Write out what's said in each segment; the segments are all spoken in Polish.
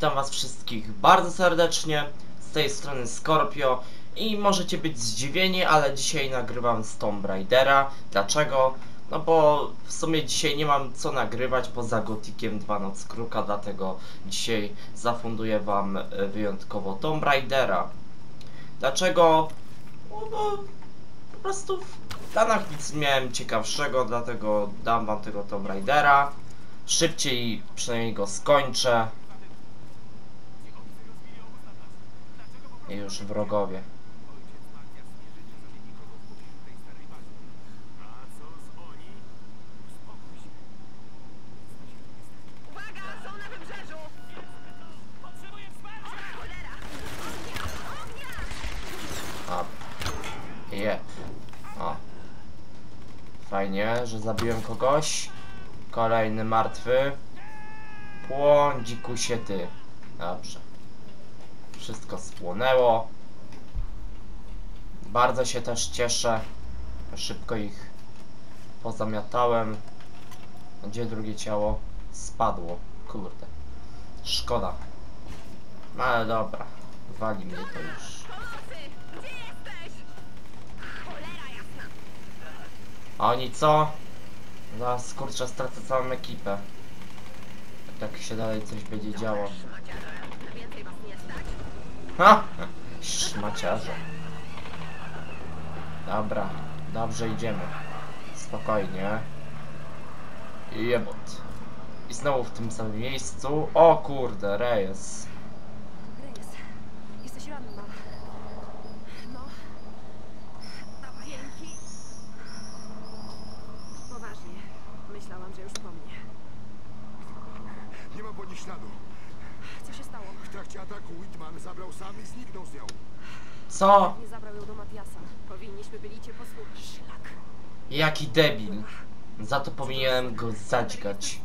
witam was wszystkich bardzo serdecznie, z tej strony Scorpio i możecie być zdziwieni, ale dzisiaj nagrywam z Tomb Raidera. Dlaczego? No bo w sumie dzisiaj nie mam co nagrywać poza Gotikiem 2 Noc Kruka, dlatego dzisiaj zafunduję wam e, wyjątkowo Tomb Raidera. Dlaczego? No bo po prostu w planach nic nie miałem ciekawszego, dlatego dam wam tego Tomb Raidera. Szybciej przynajmniej go skończę. I już wrogowie. Uwaga, są na wybrzeżu! Potrzebuję wsparcia! Cholera! Ognia! Ognia! A. Jep. O. Fajnie, że zabiłem kogoś. Kolejny martwy. Płoń, dzikusie ty. Dobrze. Wszystko spłonęło. Bardzo się też cieszę. Szybko ich pozamiatałem. Gdzie drugie ciało? Spadło. Kurde. Szkoda. No ale dobra. Wali mnie to już. A oni co? Zaraz kurczę stracę całą ekipę. Tak się dalej coś będzie działo. Szmaciarze, na więcej was nie stać? Ha! Szmaciarze. Dobra, dobrze idziemy. Spokojnie. Jebot. I znowu w tym samym miejscu. O kurde, Reyes. Reyes, jesteś ranna. No, dawaj. Dzięki! Poważnie. Myślałam, że już po mnie. Nie ma po nich śladu. W trakcie ataku Whitman zabrał sam i zniknął z nią. Co? Nie zabrał ją do Matiasa. Powinniśmy byli cię posłuchać. Szlak. Jaki debil. Za to powinienem go zadźgać.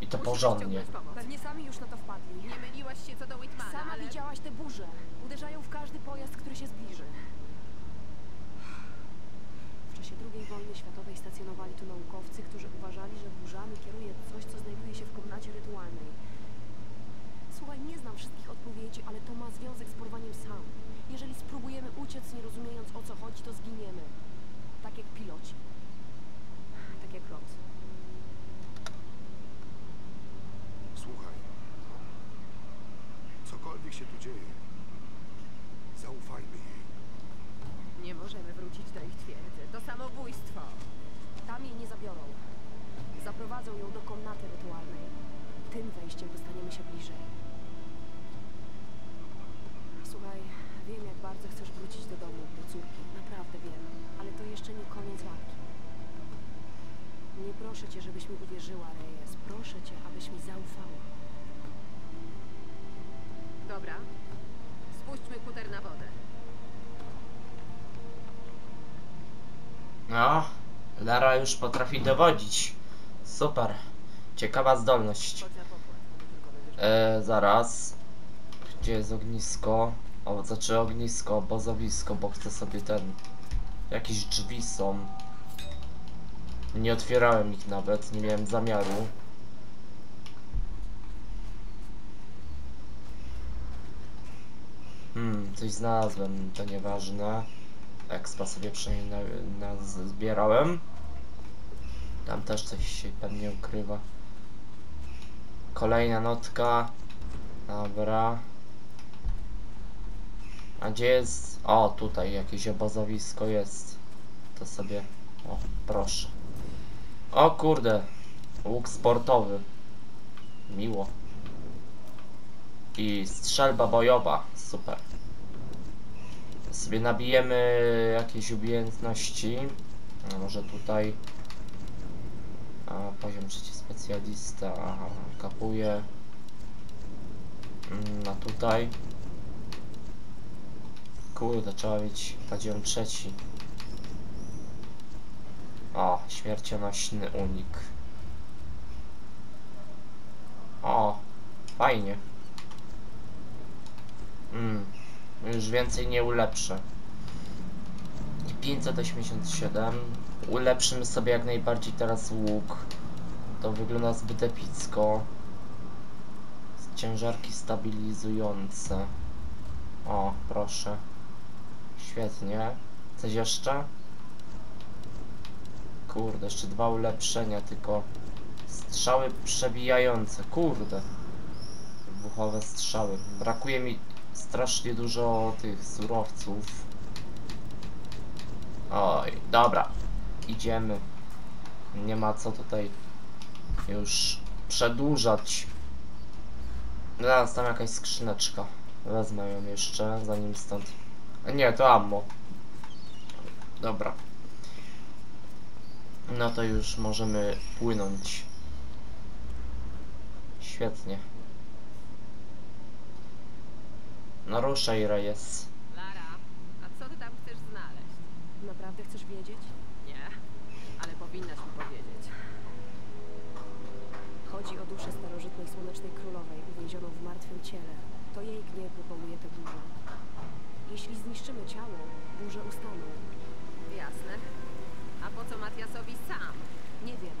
I to porządnie. Pewnie sami już na to wpadli. Nie myliłaś się co do Whitmana, Sama ale... widziałaś te burze. Uderzają w każdy pojazd, który się zbliży. W czasie II wojny światowej stacjonowali tu naukowcy, którzy uważali, że burzami kieruje coś, co znajduje się w komnacie rytualnej. Słuchaj, nie znam wszystkich odpowiedzi, ale to ma związek z porwaniem sam. Jeżeli spróbujemy uciec, nie rozumiejąc o co chodzi, to zginiemy. Tak jak piloci. Tak jak Rod. Słuchaj. Cokolwiek się tu dzieje, zaufajmy jej. Nie możemy wrócić do ich twierdzy. To samobójstwo. Tam jej nie zabiorą. Zaprowadzą ją do komnaty rytualnej. Tym wejściem dostaniemy się bliżej. Słuchaj, wiem jak bardzo chcesz wrócić do domu, do córki. Naprawdę wiem. Ale to jeszcze nie koniec walki. Nie proszę cię, żebyś mi uwierzyła, Reyes. Proszę cię, abyś mi zaufała. Dobra. Spuśćmy kuter na wodę. No, Lara już potrafi dowodzić. Super. Ciekawa zdolność. E, zaraz. Gdzie jest ognisko? O, znaczy ognisko, obozowisko, bo chcę sobie ten... Jakieś drzwi są. Nie otwierałem ich nawet, nie miałem zamiaru. Hmm, coś znalazłem, to nieważne. Expa sobie przynajmniej na, na, zbierałem. Tam też coś się pewnie ukrywa. Kolejna notka. Dobra. A gdzie jest? O, tutaj jakieś obozowisko jest. To sobie. O, proszę. O kurde. Łuk sportowy. Miło. I strzelba bojowa. Super. Sobie nabijemy jakieś umiejętności. Może tutaj. A, poziom trzeci specjalista. Aha, kapuje. Mm, A tutaj. Kurde, trzeba mieć poziom trzeci. O, śmiercionośny unik. O, fajnie. Mm, już więcej nie ulepszę. I 587. Ulepszymy sobie jak najbardziej teraz łuk. To wygląda zbyt epicko. ciężarki stabilizujące. O, proszę. Świetnie. Coś jeszcze? Kurde, jeszcze dwa ulepszenia, tylko strzały przebijające. Kurde. Wybuchowe strzały. Brakuje mi strasznie dużo tych surowców. Oj, dobra. Idziemy. Nie ma co tutaj już przedłużać. Zaraz tam jakaś skrzyneczka. Wezmę ją jeszcze, zanim stąd. A nie, to ammo. Dobra. No to już możemy płynąć. Świetnie. No ruszaj, Reyes. Lara, a co ty tam chcesz znaleźć? Naprawdę chcesz wiedzieć? Nie, ale powinnaś mi powiedzieć. Chodzi o duszę starożytnej Słonecznej Królowej, uwięzioną w martwym ciele. To jej gniew wywołuje tę burzę. Jeśli zniszczymy ciało, burze ustaną. Jasne. A po co Matiasowi sam? Nie wiem.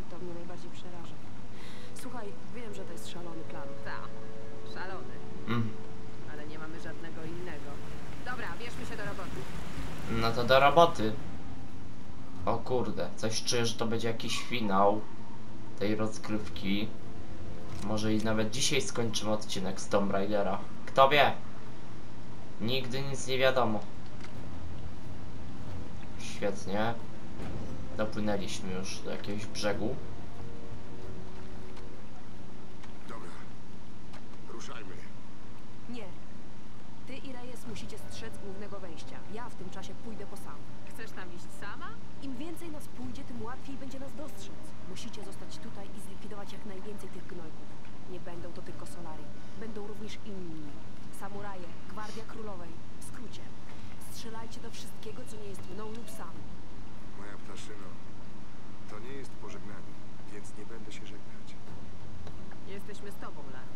I to mnie najbardziej przeraża. Słuchaj, wiem, że to jest szalony plan. Ta, szalony. Mm. Ale nie mamy żadnego innego. Dobra, bierzmy się do roboty. No to do roboty. O kurde, coś czuję, że to będzie jakiś finał tej rozgrywki. Może i nawet dzisiaj skończymy odcinek z Tomb Raidera. Kto wie? Nigdy nic nie wiadomo. Świetnie. Dopłynęliśmy już do jakiegoś brzegu. Dobra. Ruszajmy. Nie. Ty i Reyes musicie strzec głównego wejścia. Ja w tym czasie pójdę po sam. Chcesz tam iść sama? Im więcej nas pójdzie, tym łatwiej będzie nas dostrzec. Musicie zostać tutaj i zlikwidować jak najwięcej tych gnojków. Nie będą to tylko Solari. Będą również inni. Samuraje, Gwardia Królowej. W skrócie. Strzelajcie do wszystkiego, co nie jest mną lub sam. Moja ptaszyno. To nie jest pożegnanie, więc nie będę się żegnać. Jesteśmy z tobą, Lara.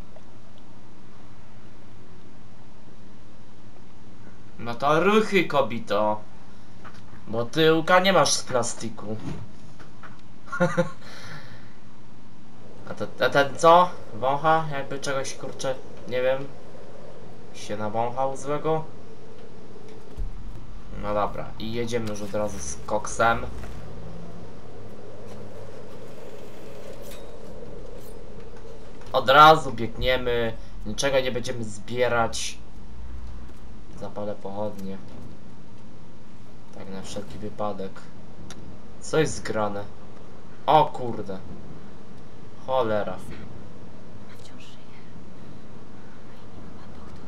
No to ruchy, kobito. Bo tyłka nie masz z plastiku. a, te, a ten co? Wącha? Jakby czegoś kurczę, nie wiem. Się nawąchał złego? No dobra, i jedziemy już od razu z koksem. Od razu biegniemy, niczego nie będziemy zbierać. Zapalę pochodnie. Tak na wszelki wypadek. Co jest zgrane? O kurde. Cholera. Ona wciąż żyje. Pan doktor.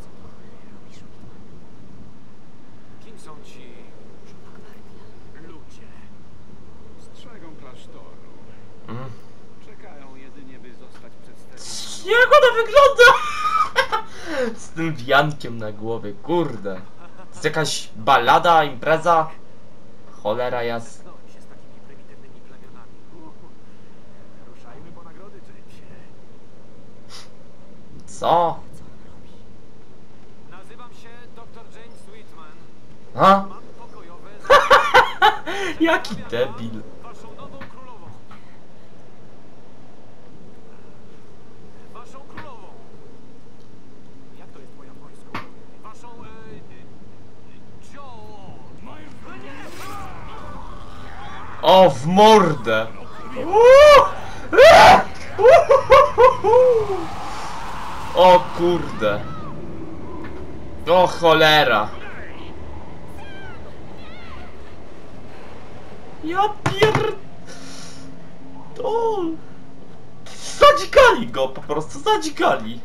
Co do cholery robisz, Whitman? Kim są ci Żoła gwardia. ludzie? Strzegą klasztoru. Mm. Czekają jedynie, by zostać przedstawieni. Jak ona wygląda? Z tym wiankiem na głowie, kurde. To jest jakaś balada, impreza? Cholera jasna. Jamesie. Co? Nazywam się dr James Whitman. A? Mam pokojowe... Jaki debil. Waszą nową królową. Waszą królową. Jak to jest po japońsku? Waszą... E, e, Joe... O, w mordę! O kurde. O cholera. Ja pier... Zadzikali go, po prostu zadzikali.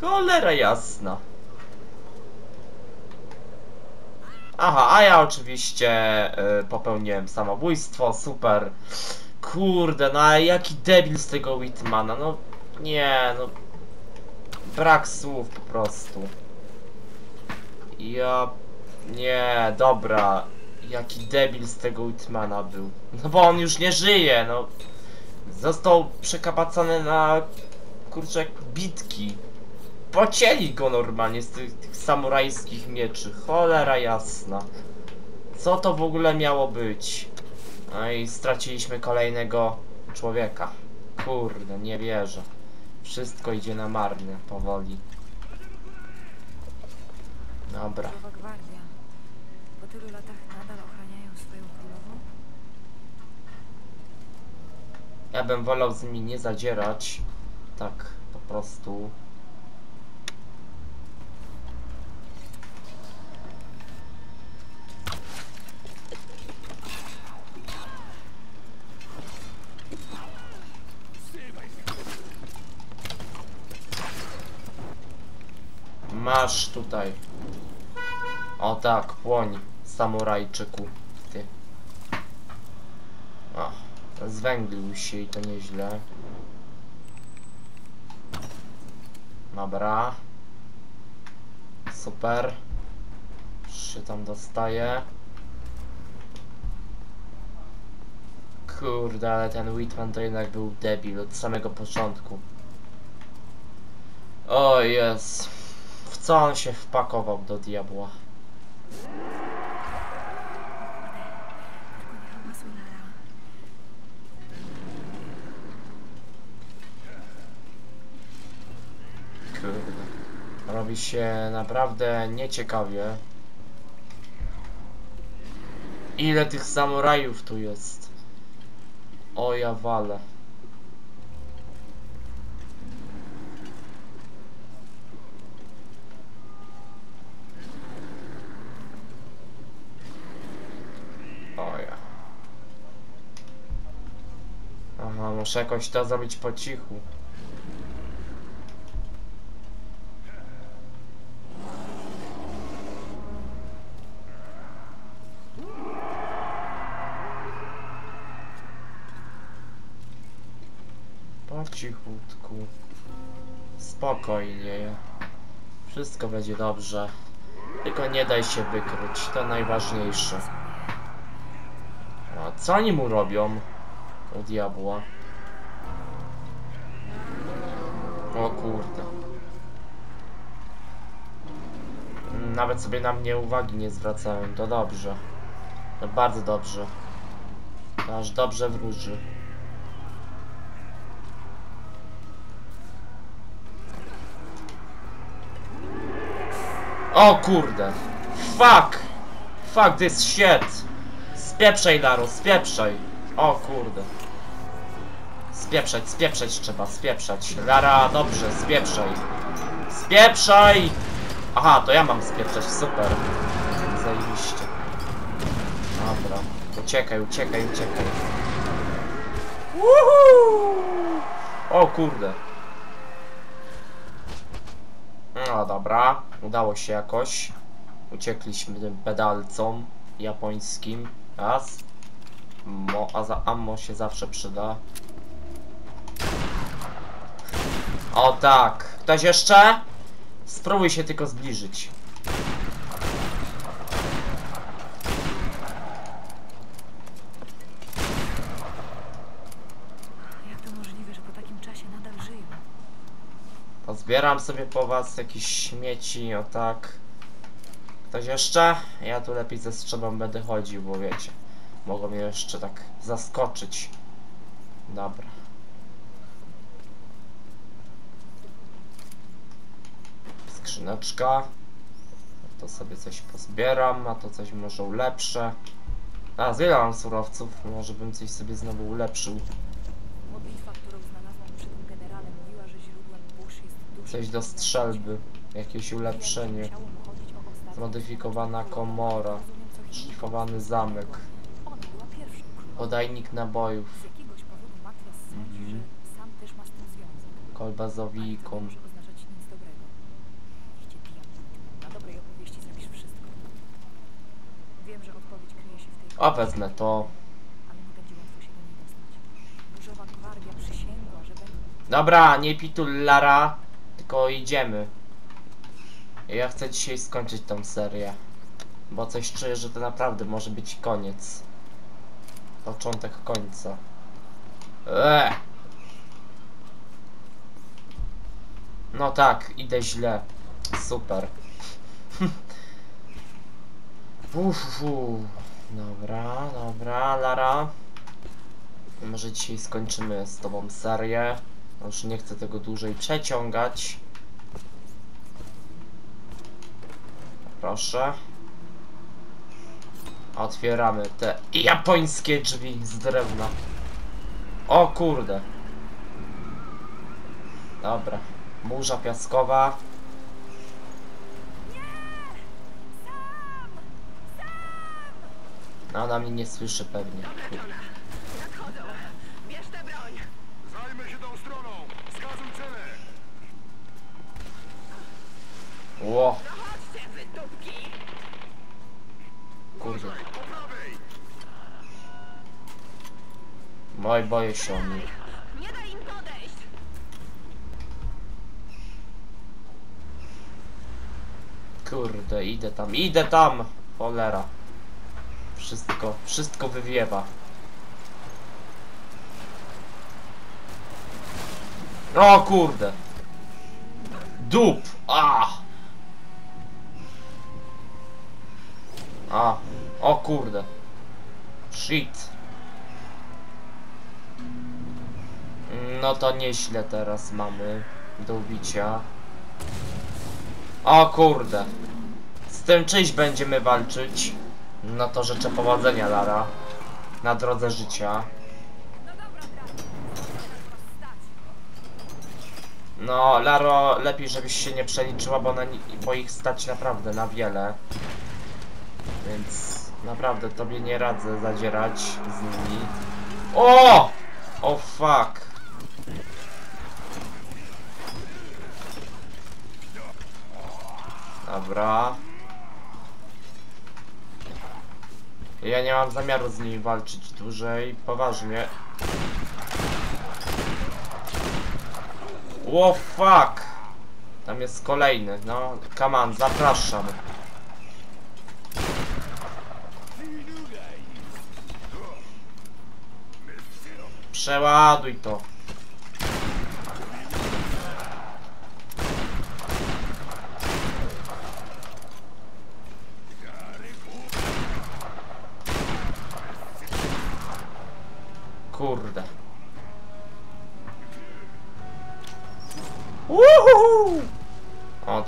Cholera jasna. Aha, a ja oczywiście y, popełniłem samobójstwo, super. Kurde, no ale jaki debil z tego Whitmana, no nie, no brak słów po prostu. Ja, nie, dobra, jaki debil z tego Whitmana był. No bo on już nie żyje, no. Został przekapacany na, kurczę, bitki. Pocięli go normalnie z tych, tych samurajskich mieczy. Cholera jasna. Co to w ogóle miało być? No i straciliśmy kolejnego człowieka. Kurde, nie wierzę. Wszystko idzie na marne, powoli. Dobra. Po tylu latach nadal ochraniają swoją królową? Ja bym wolał z nimi nie zadzierać. Tak, po prostu. Masz tutaj. O tak, płoń, samurajczyku. Ty. O, zwęglił się i to nieźle. Dobra. Super. Się tam dostaje. Kurde, ale ten Whitman to jednak był debil od samego początku. O jest. Co on się wpakował do diabła? Kurde. Robi się naprawdę nieciekawie. Ile tych samurajów tu jest? O ja wale. O ja. Aha, muszę jakoś to zrobić po cichu. Po cichutku. Spokojnie. Wszystko będzie dobrze. Tylko nie daj się wykryć, to najważniejsze. A co oni mu robią? U diabła. O kurde. Nawet sobie na mnie uwagi nie zwracałem, to dobrze. To bardzo dobrze. To aż dobrze wróży. O kurde. Fuck. Fuck this shit. Spieprzaj Laro, spieprzaj. O kurde. Spieprzać, spieprzać trzeba, spieprzać. Lara, dobrze, spieprzaj. Spieprzaj! Aha, to ja mam spieprzać, super. Zajebiście. Dobra. Uciekaj, uciekaj, uciekaj. Woohoo! O kurde. No dobra, udało się jakoś. Uciekliśmy tym pedalcom japońskim. Raz. Mo, a za ammo się zawsze przyda. O tak. Ktoś jeszcze? Spróbuj się tylko zbliżyć. Jak to możliwe, że po takim czasie nadal żyją? Pozbieram sobie po was jakieś śmieci, o tak. Ktoś jeszcze? Ja tu lepiej ze strzebą będę chodził, bo wiecie. Mogą mnie jeszcze tak zaskoczyć. Dobra. Skrzyneczka. To sobie coś pozbieram, a to coś może ulepszę. A, ile mam surowców? Może bym coś sobie znowu ulepszył. Coś do strzelby. Jakieś ulepszenie. Zmodyfikowana komora. Szlifowany zamek. Podajnik nabojów. Z Mhm. że sam też ma z tym związek. Kolba z Ale to owijką. nie może oznaczać nic dobrego. Niech cię diabli tną. Na dobrej opowieści zapisz wszystko. Wiem, że odpowiedź kryje się w tej O, wezmę to. ale nie będzie łatwo się do niej dostać. Burzowa gwardia przysięgła, że będą Dobra, nie pitul Lara, tylko idziemy. Ja chcę dzisiaj skończyć tą serię. Bo coś czuję, że to naprawdę może być koniec. Początek końca. Eee. No tak, idę źle. Super. Uff. Dobra, dobra, Lara. Może dzisiaj skończymy z tobą serię. Już nie chcę tego dłużej przeciągać. Proszę. Otwieramy te japońskie drzwi z drewna. O kurde. Dobra. Burza piaskowa. No, ona mnie nie słyszy pewnie. Bierz tę broń! Zajmę się tą stroną! Wskazuj cenę! Ło, Chodźcie, kurde. Po prawej! Boję się o nich. Nie daj im podejść! Kurde, idę tam, idę tam! Cholera. Wszystko, wszystko wywiewa. O kurde. Dup! A! A, o kurde. Shit. No to nieźle teraz mamy do ubicia. O kurde. Z tym czyś będziemy walczyć. No to życzę powodzenia, Lara. Na drodze życia. No, Laro, lepiej żebyś się nie przeliczyła, bo, na, bo ich stać naprawdę na wiele. Więc naprawdę tobie nie radzę zadzierać z nimi. O! O fuck. Dobra. Ja nie mam zamiaru z nimi walczyć dłużej, poważnie. Ło fuck! Tam jest kolejny, no, come on, zapraszam. Przeładuj to.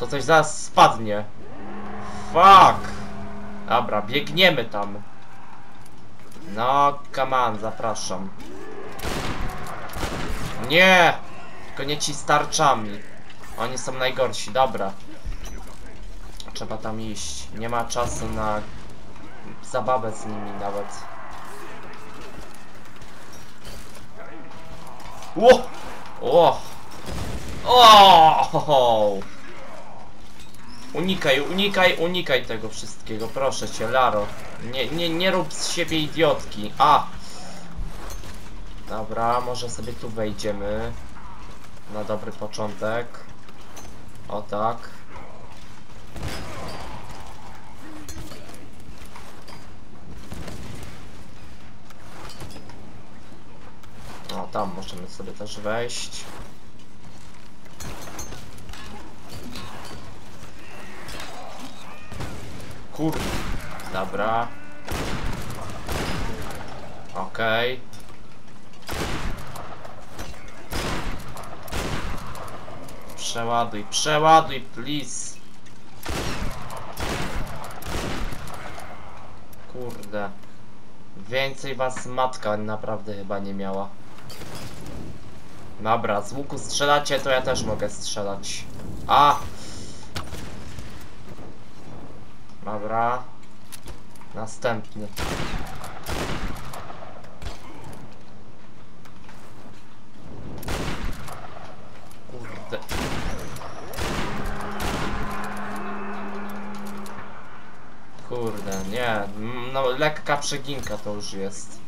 To coś zaraz spadnie. Fuck! Dobra, biegniemy tam. No, come on, zapraszam. Nie! Tylko nie ci z tarczami. Oni są najgorsi, dobra. Trzeba tam iść. Nie ma czasu na zabawę z nimi nawet. Ło! O! O! Unikaj, unikaj, unikaj tego wszystkiego, proszę cię, Laro. Nie, nie, nie rób z siebie idiotki. A! Dobra, może sobie tu wejdziemy. Na dobry początek. O tak. O, tam możemy sobie też wejść. Kur... Dobra. Okej. Przeładuj, przeładuj, please. Kurde. Więcej was matka naprawdę chyba nie miała. Dobra, z łuku strzelacie, to ja też mogę strzelać. A! Dobra. Następny. Kurde. Kurde, nie. No, lekka przeginka to już jest.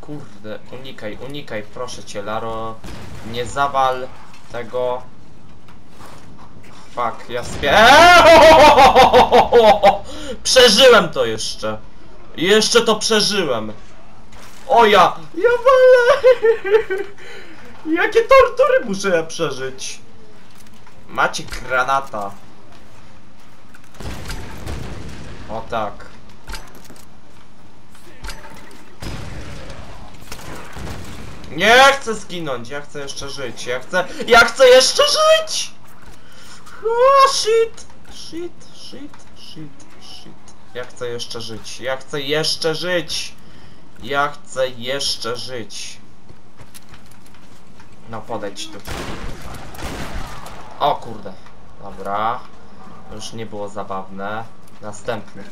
Kurde, unikaj, unikaj, proszę cię, Laro. Nie zawal tego. Fuck, ja spie... Przeżyłem to jeszcze. Jeszcze to przeżyłem. O ja, ja walę. Jakie tortury muszę ja przeżyć. Macie granata. O tak. Nie chcę zginąć, ja chcę jeszcze żyć. Ja chcę. Ja chcę jeszcze żyć! O, shit! Shit, shit, shit, shit. Ja chcę jeszcze żyć. Ja chcę jeszcze żyć! Ja chcę jeszcze żyć. No podejdź tu. O kurde. Dobra. Już nie było zabawne. Następny.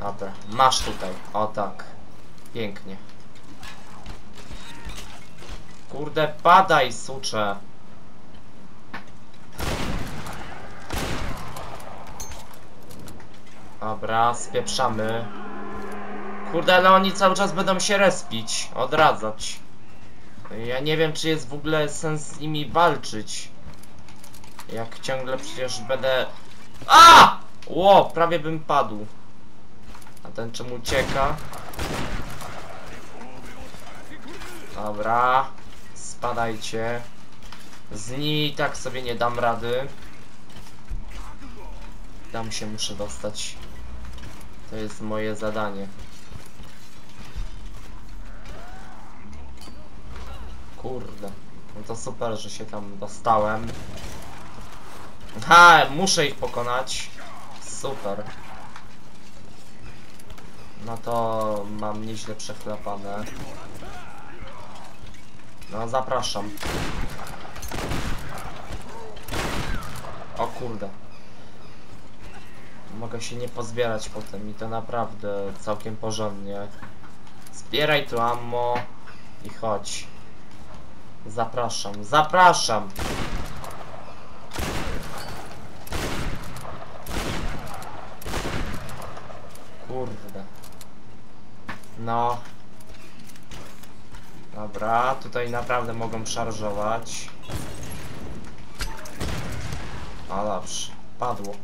Dobra. Masz tutaj. O tak. Pięknie. Kurde, padaj, sucze. Dobra, spieprzamy. Kurde, ale oni cały czas będą się respić, odradzać. Ja nie wiem, czy jest w ogóle sens z nimi walczyć. Jak ciągle przecież będę... A! Ło, prawie bym padł. A ten czemu ucieka? Dobra. Spadajcie. Z nimi tak sobie nie dam rady. Tam się muszę dostać. To jest moje zadanie. Kurde. No to super, że się tam dostałem. Ha, muszę ich pokonać. Super. No to mam nieźle przechlapane. No zapraszam. O kurde. Mogę się nie pozbierać potem i to naprawdę całkiem porządnie. Zbieraj tu ammo i chodź. Zapraszam, zapraszam! Kurde. No. Dobra, tutaj naprawdę mogą szarżować. A dobrze, padło.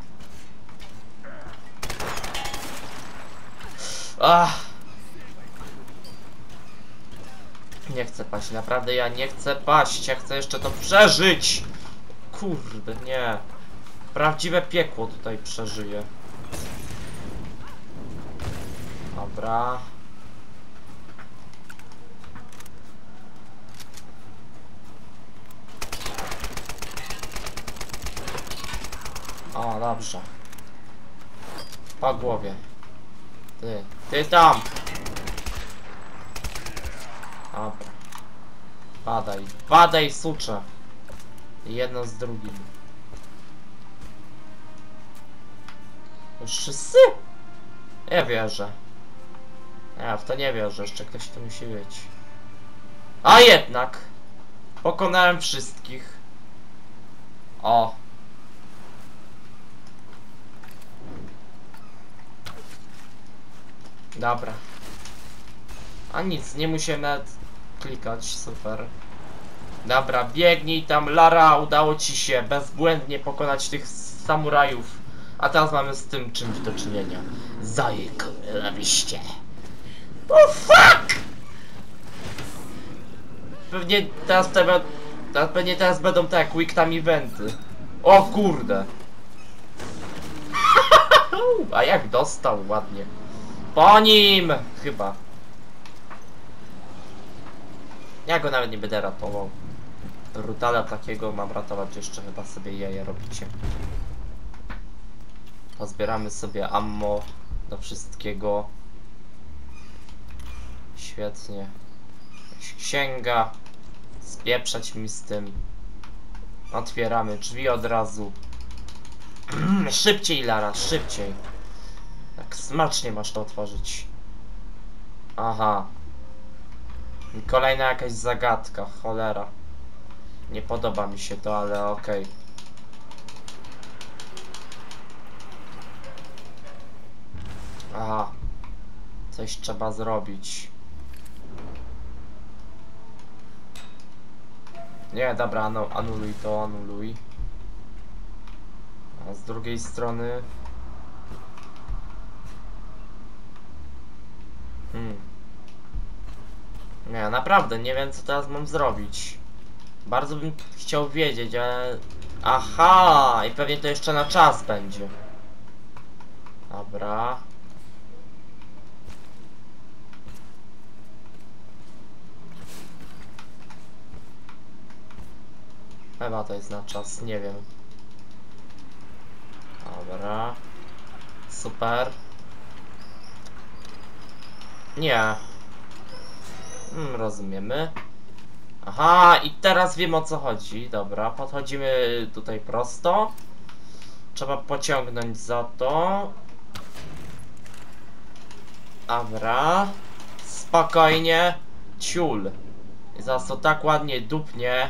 Ach. Nie chcę paść, naprawdę ja nie chcę paść, ja chcę jeszcze to przeżyć! Kurde, nie. Prawdziwe piekło tutaj przeżyję. Dobra. O, dobrze. Po głowie. Ty, ty tam! Dobra. Padaj, padaj sucze. Jedno z drugim. Już wszyscy? Ja wierzę. Ja w to nie wierzę, jeszcze ktoś tu musi być. A jednak! Pokonałem wszystkich. O. Dobra. A nic, nie musimy nawet klikać, super. Dobra, biegnij tam, Lara, udało ci się bezbłędnie pokonać tych samurajów. A teraz mamy z tym czymś do czynienia. Zajekomiście. Oh fuck! Pewnie teraz te, pewnie teraz będą te quick time eventy. O kurde. A jak dostał ładnie. Po nim! Chyba. Ja go nawet nie będę ratował. Brutala takiego mam ratować jeszcze chyba sobie jaja robicie. Pozbieramy sobie ammo do wszystkiego. Świetnie. Księga. Spieprzać mi z tym. Otwieramy drzwi od razu. szybciej Lara, szybciej. Tak smacznie masz to otworzyć. Aha. I Kolejna jakaś zagadka, cholera. Nie podoba mi się to, ale okej. Aha. Coś trzeba zrobić. Nie, dobra, anu anuluj to, anuluj. A z drugiej strony... Hmm. Nie, naprawdę nie wiem co teraz mam zrobić. Bardzo bym chciał wiedzieć, ale... Aha! I pewnie to jeszcze na czas będzie. Dobra. Chyba to jest na czas, nie wiem. Dobra. Super. Nie. Mm, rozumiemy. Aha, i teraz wiem o co chodzi. Dobra, podchodzimy tutaj prosto. Trzeba pociągnąć za to. Dobra. Spokojnie. Ciul. I zaraz to tak ładnie dupnie.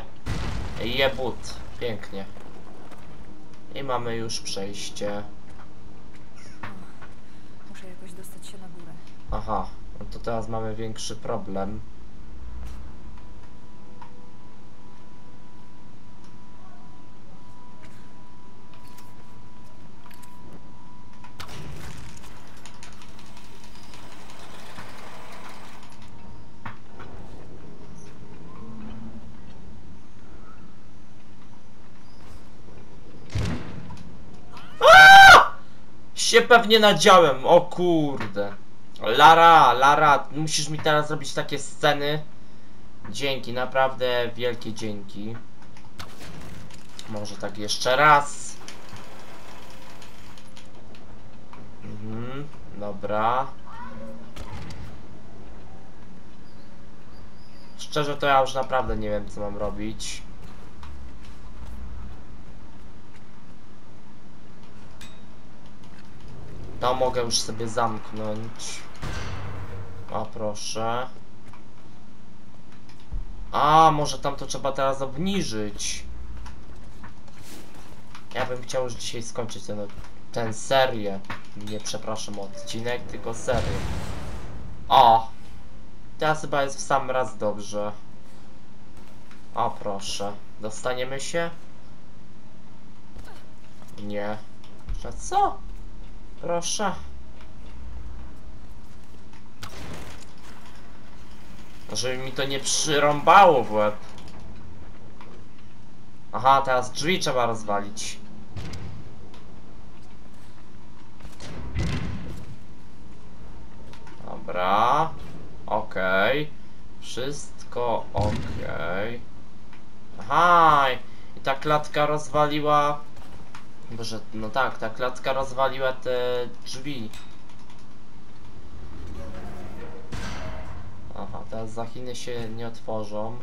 Jebut. Pięknie. I mamy już przejście. Muszę jakoś dostać się na górę. Aha, no to teraz mamy większy problem. Się pewnie nadziałem, o kurde. Lara, Lara, musisz mi teraz robić takie sceny. Dzięki, naprawdę wielkie dzięki. Może tak jeszcze raz. Mhm, dobra. Szczerze to ja już naprawdę nie wiem co mam robić. To mogę już sobie zamknąć. A proszę. A, może tam to trzeba teraz obniżyć. Ja bym chciał już dzisiaj skończyć ten, ten serię. Nie przepraszam odcinek, tylko serię. O! Teraz chyba jest w sam raz dobrze. O proszę. Dostaniemy się? Nie. Że co? Proszę. Żeby mi to nie przyrąbało w łeb. Aha, teraz drzwi trzeba rozwalić. Dobra. Okej. Wszystko okej. Aha, i ta klatka rozwaliła... Boże, no tak, ta klatka rozwaliła te drzwi. Za Chiny się nie otworzą.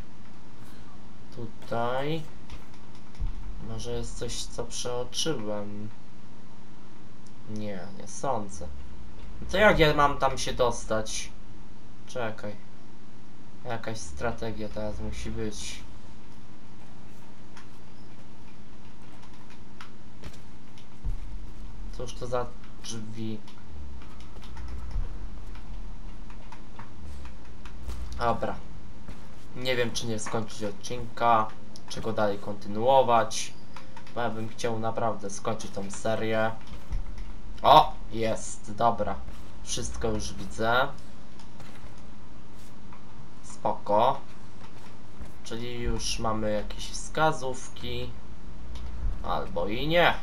Tutaj. Może jest coś, co przeoczyłem. Nie, nie sądzę. No To jak ja mam tam się dostać? Czekaj. Jakaś strategia teraz musi być. Cóż to za drzwi? Dobra. Nie wiem, czy nie skończyć odcinka, czy go dalej kontynuować. Bo ja bym chciał naprawdę skończyć tą serię. O! Jest, dobra. Wszystko już widzę. Spoko. Czyli już mamy jakieś wskazówki. Albo i nie.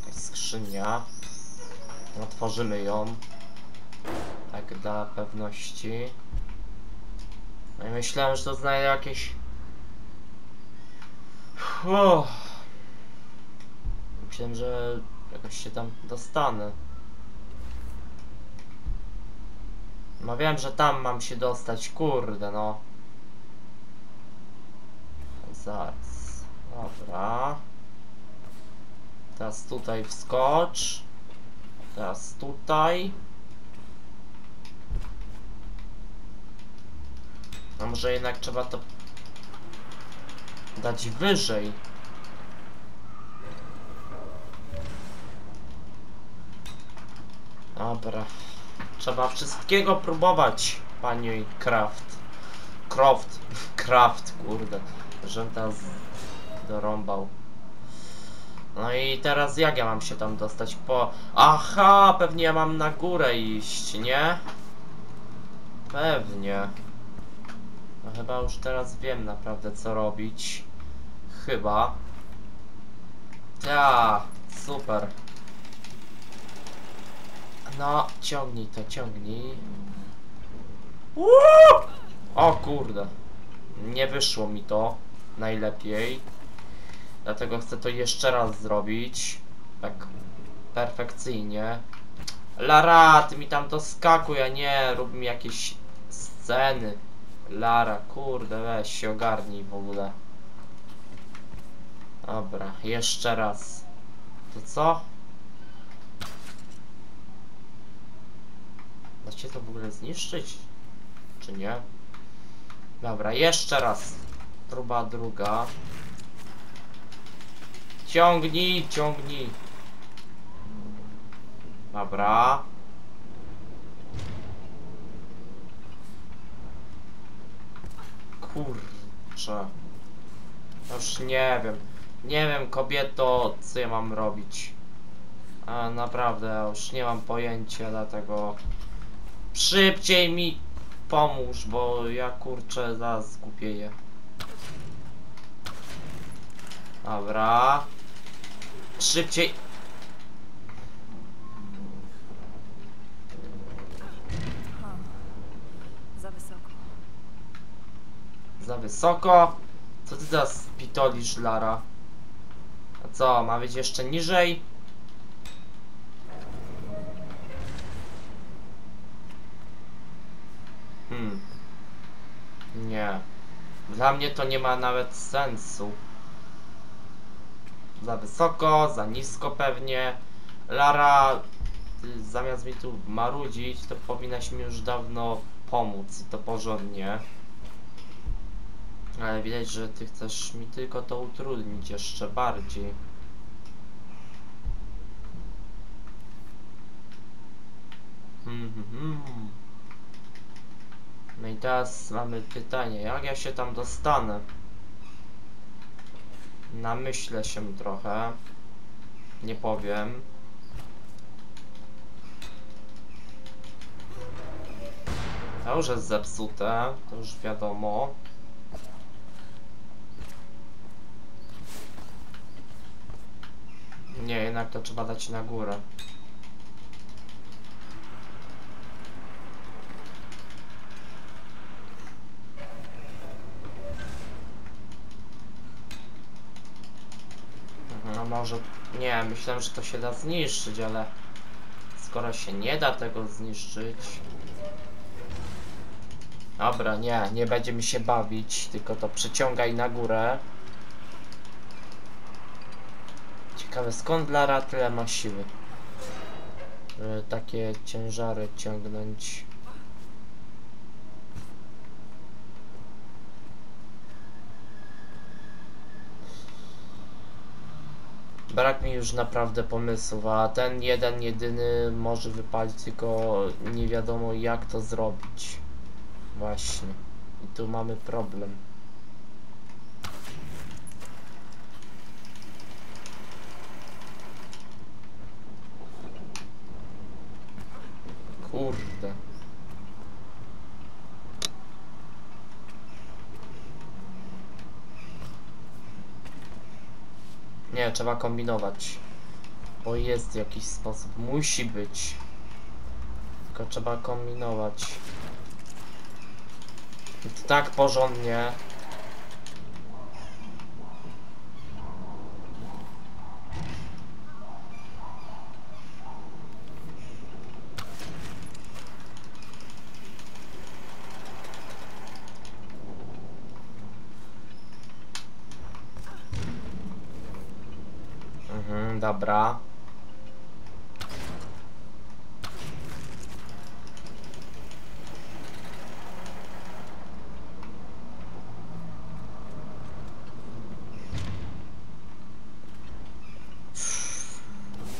Jakaś skrzynia. Otworzymy ją. Tak dla pewności. No i myślałem, że to znajdę jakieś... Uff. Myślałem, że jakoś się tam dostanę. No wiem, że tam mam się dostać, kurde no. Zaraz. Dobra. Teraz tutaj wskocz. Teraz tutaj. A może jednak trzeba to dać wyżej. Dobra. Trzeba wszystkiego próbować, pani Kraft. Croft. Kraft, kurde. Żem teraz dorąbał. No i teraz jak ja mam się tam dostać po... Aha, pewnie ja mam na górę iść, nie? Pewnie. No chyba już teraz wiem naprawdę co robić. Chyba. Ta, super. No, ciągnij to, ciągnij. Uuu! O kurde. Nie wyszło mi to najlepiej. Dlatego chcę to jeszcze raz zrobić. Tak perfekcyjnie. Lara, ty mi tam doskakuj, a nie rób mi jakieś sceny. Lara, kurde, weź się ogarnij w ogóle. Dobra, jeszcze raz. To co? Da to w ogóle zniszczyć? Czy nie? Dobra, jeszcze raz. Próba druga. Ciągnij, ciągnij. Dobra. Kurczę. Już nie wiem. Nie wiem, kobieto, co ja mam robić. A naprawdę, już nie mam pojęcia, dlatego szybciej mi pomóż, bo ja kurczę zaraz zgupieję. Dobra. Szybciej. Ha. Za wysoko. Za wysoko. Co ty teraz pitolisz, Lara? A co, ma być jeszcze niżej? Hmm. Nie. Dla mnie to nie ma nawet sensu. Za wysoko, za nisko pewnie. Lara, ty zamiast mi tu marudzić, to powinnaś mi już dawno pomóc i to porządnie. Ale widać, że ty chcesz mi tylko to utrudnić jeszcze bardziej. Hmm. No i teraz mamy pytanie, jak ja się tam dostanę? Namyślę się trochę. Nie powiem. To już jest zepsute, to już wiadomo. Nie, jednak to trzeba dać na górę. No może... Nie, myślałem, że to się da zniszczyć, ale... Skoro się nie da tego zniszczyć... Dobra, nie, nie będzie mi się bawić, tylko to przyciągaj na górę. Ciekawe skąd Lara tyle ma siły. Żeby takie ciężary ciągnąć. Brak mi już naprawdę pomysłów, a ten jeden jedyny może wypalić, tylko nie wiadomo jak to zrobić. Właśnie. I tu mamy problem. Kurde. Nie, trzeba kombinować. Bo jest jakiś sposób. Musi być. Tylko trzeba kombinować. I to tak porządnie. Mhm, dobra.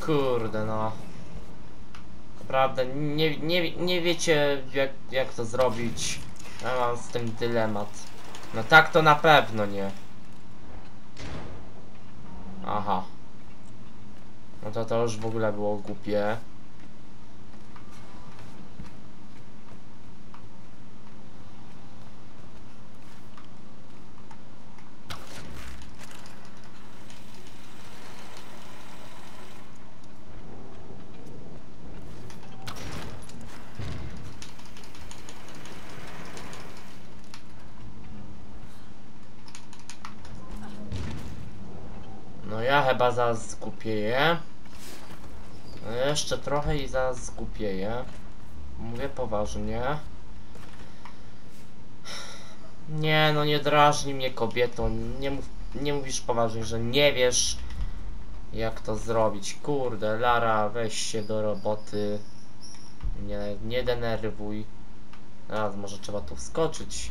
Kurde no. Naprawdę, nie, nie, nie wiecie jak, jak to zrobić. Ja mam z tym dylemat. No tak to na pewno nie. Aha. No to to już w ogóle było głupie. No ja chyba zaraz kupieję. Jeszcze trochę i zaraz zgłupieję. Mówię poważnie. Nie, no nie drażni mnie kobieto. Nie, mów, nie mówisz poważnie, że nie wiesz jak to zrobić. Kurde, Lara, weź się do roboty. Nie, nie denerwuj. Teraz może trzeba tu wskoczyć.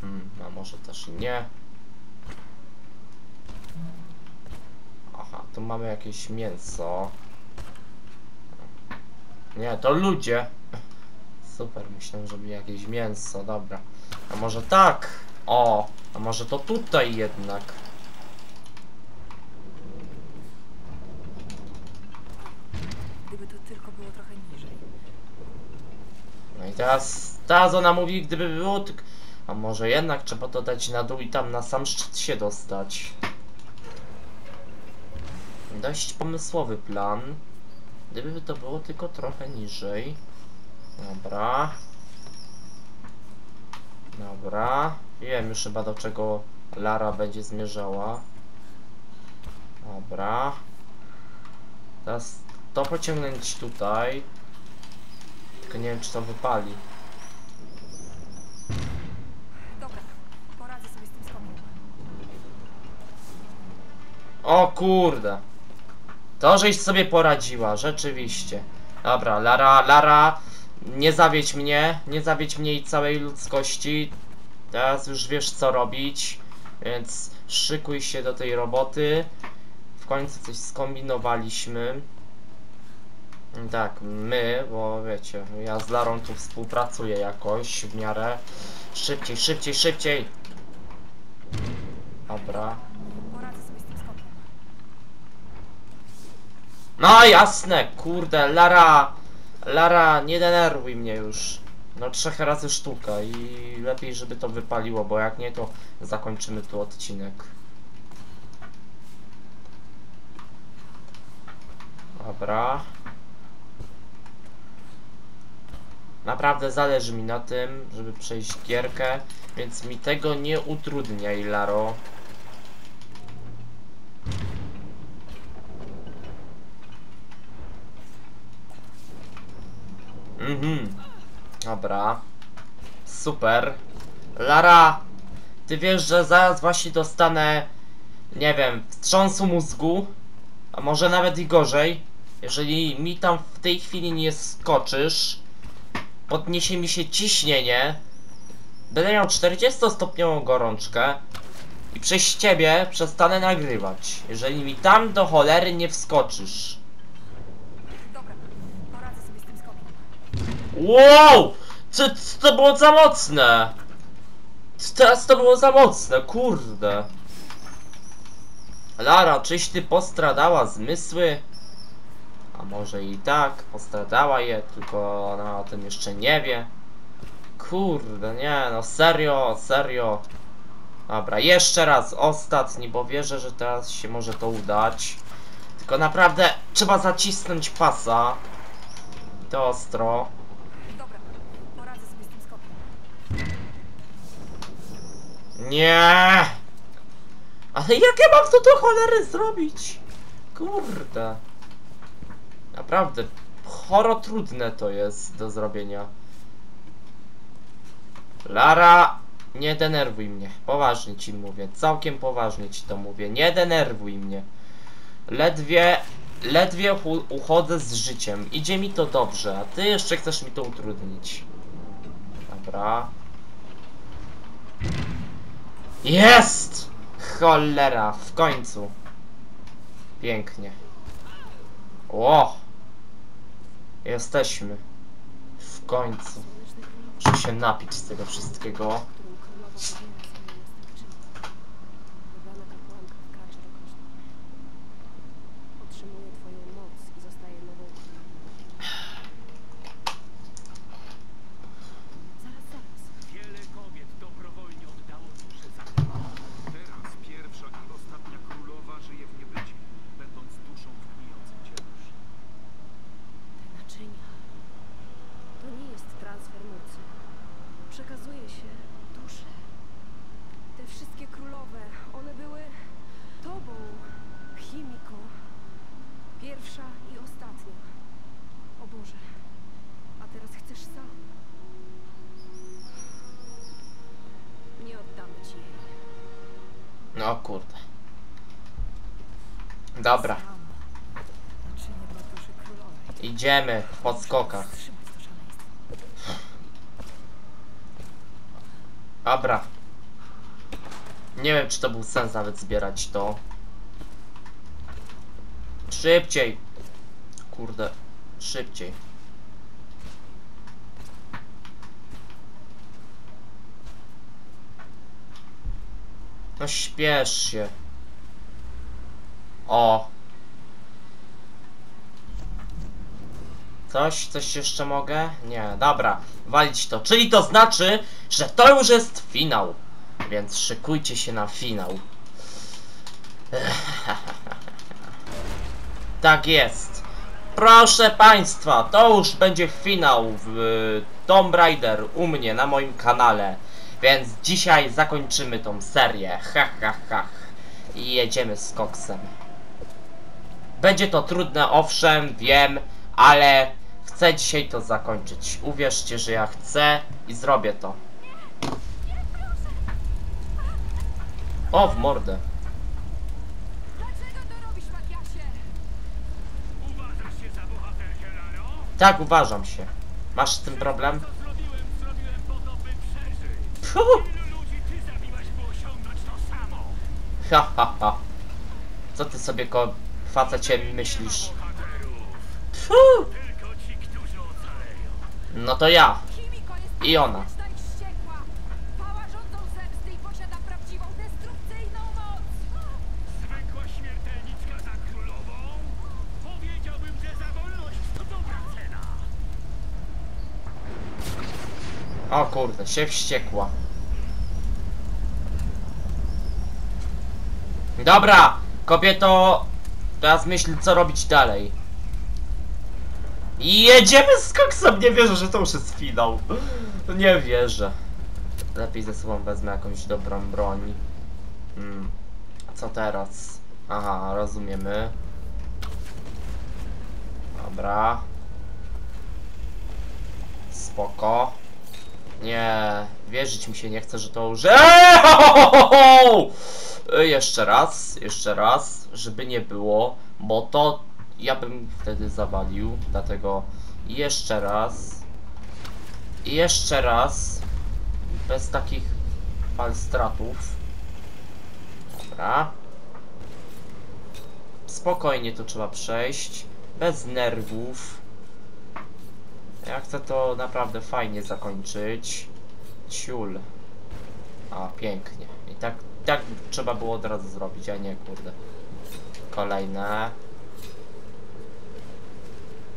Hmm, a może też nie. Aha, tu mamy jakieś mięso. Nie, to ludzie. Super, myślałem, że będzie jakieś mięso, dobra. A może tak? O, a może to tutaj jednak? Gdyby to tylko było trochę niżej. No i teraz, teraz ona mówi, gdyby było tylko... A może jednak trzeba to dać na dół i tam na sam szczyt się dostać. Dość pomysłowy plan. Gdyby to było tylko trochę niżej. Dobra. Dobra. Wiem już chyba do czego Lara będzie zmierzała. Dobra. Teraz to pociągnąć tutaj. Tylko nie wiem czy to wypali. Dobra, poradzę sobie z tym skokiem. O kurde. To żeś sobie poradziła, rzeczywiście. Dobra, Lara, Lara, nie zawiedź mnie, nie zawiedź mnie i całej ludzkości. Teraz już wiesz co robić, więc szykuj się do tej roboty. W końcu coś skombinowaliśmy. Tak, my, bo wiecie, ja z Larą tu współpracuję jakoś w miarę. Szybciej, szybciej, szybciej. Dobra. Poradzę sobie z tym skokiem. No jasne, kurde, Lara, Lara, nie denerwuj mnie już. No trzech razy sztuka i lepiej, żeby to wypaliło, bo jak nie, to zakończymy tu odcinek. Dobra. Naprawdę zależy mi na tym, żeby przejść gierkę, więc mi tego nie utrudniaj, Laro. Mhm. Dobra. Super. Lara, ty wiesz, że zaraz właśnie dostanę, nie wiem, wstrząsu mózgu, a może nawet i gorzej. Jeżeli mi tam w tej chwili nie skoczysz, podniesie mi się ciśnienie, będę miał 40-stopniową gorączkę i przez ciebie przestanę nagrywać. Jeżeli mi tam do cholery nie wskoczysz. Dobra, poradzę sobie z tym skokiem. Wow! Co, co to było za mocne? Teraz to było za mocne, kurde. Lara, czyś ty postradała zmysły? A może i tak, postradała je, tylko ona o tym jeszcze nie wie. Kurde, nie, no serio, serio. Dobra, jeszcze raz, ostatni, bo wierzę, że teraz się może to udać. Tylko naprawdę trzeba zacisnąć pasa. To ostro. Nie! Ale jak ja mam to do cholery zrobić? Kurde. Naprawdę, choro trudne to jest do zrobienia. Lara, nie denerwuj mnie. Poważnie ci mówię, całkiem poważnie ci to mówię. Nie denerwuj mnie. Ledwie, ledwie uchodzę z życiem. Idzie mi to dobrze, a ty jeszcze chcesz mi to utrudnić. Dobra. Jest! Cholera, w końcu. Pięknie. Ło! Jesteśmy. W końcu. Muszę się napić z tego wszystkiego. którą królowa powinna sobie nastawić. Wybrana kapłanka w karze do kosztów. Otrzymuje twoją moc i zostaje nową królową. Zaraz, zaraz. Wiele kobiet dobrowolnie oddało duszę za królową. Teraz pierwsza i ostatnia królowa żyje w niebycie, będąc duszą w gnijącym ciele. Te naczynia. To nie jest transfer mocy. Przekazuje się duszę. O kurde. Dobra, Sam. Naczynie dla duszy królowej. Idziemy w podskokach. Dobra. Nie wiem, czy to był sens nawet zbierać to. Szybciej. Kurde. Szybciej. No śpiesz się. O. Coś? Coś jeszcze mogę? Nie, dobra. Walić to. Czyli to znaczy, że to już jest finał. Więc szykujcie się na finał. Tak jest. Proszę Państwa, to już będzie finał w y, Tomb Raider u mnie na moim kanale. Więc dzisiaj zakończymy tą serię. Ha ha ha. I jedziemy z koksem. Będzie to trudne, owszem, wiem, ale chcę dzisiaj to zakończyć. Uwierzcie, że ja chcę i zrobię to. O, w mordę. Tak, uważam się. Masz z tym problem? Puh. Ha, ha, ha. Co ty sobie, ko facecie, myślisz? Puh. Tylko ci, którzy ocaleją. No to ja. I ona. O kurde, się wściekła. Dobra, kobieto, teraz myśl co robić dalej. Jedziemy z koksem, nie wierzę, że to już jest finał. Nie wierzę. Lepiej ze sobą wezmę jakąś dobrą broń. Hmm. Co teraz? Aha, rozumiemy. Dobra. Spoko. Nie, wierzyć mi się nie chce, że to już... Eee, Jeszcze raz, jeszcze raz, żeby nie było, bo to ja bym wtedy zawalił, dlatego jeszcze raz, jeszcze raz, bez takich falstratów. Dobra. Spokojnie to trzeba przejść, bez nerwów. Ja chcę to naprawdę fajnie zakończyć. Ciul. A, pięknie. I tak, tak trzeba było od razu zrobić, a nie kurde. Kolejne.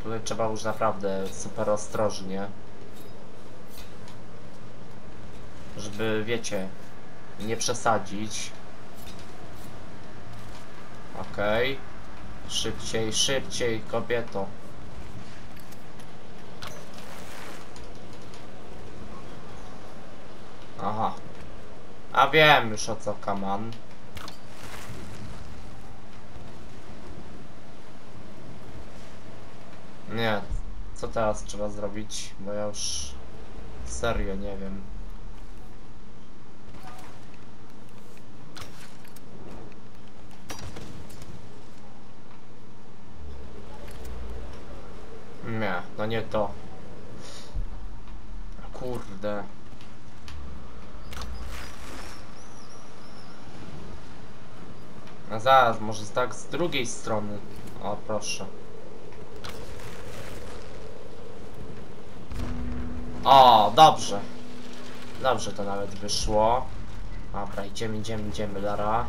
Tutaj trzeba już naprawdę super ostrożnie. Żeby, wiecie, nie przesadzić. Okej. Szybciej, szybciej, kobieto. Aha. A wiem już o co kaman. Nie. Co teraz trzeba zrobić? Bo ja już serio nie wiem. Nie, no nie to. Kurde. A zaraz, może tak z drugiej strony. O, proszę. O, dobrze. Dobrze to nawet wyszło. Dobra, idziemy, idziemy, idziemy, Lara.